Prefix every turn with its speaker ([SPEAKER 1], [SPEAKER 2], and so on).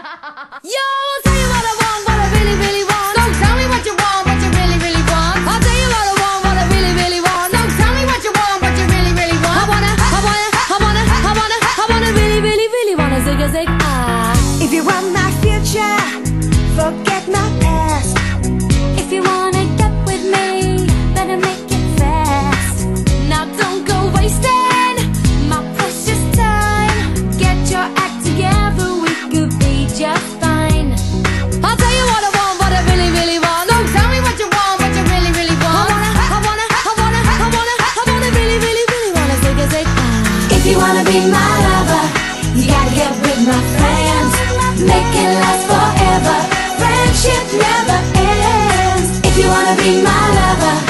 [SPEAKER 1] Yo, I'll tell you what I want, what I really, really want. So tell me what you want, what you really, really want. I'll tell you what I want, what I really, really want. So tell me what you want, what you really, really want. I wanna, I wanna, I wanna, I wanna, I wanna really, really, really wanna zig a zig wanna be
[SPEAKER 2] my lover, you gotta get with my friends. Make it last forever. Friendship never ends. If you wanna be my lover,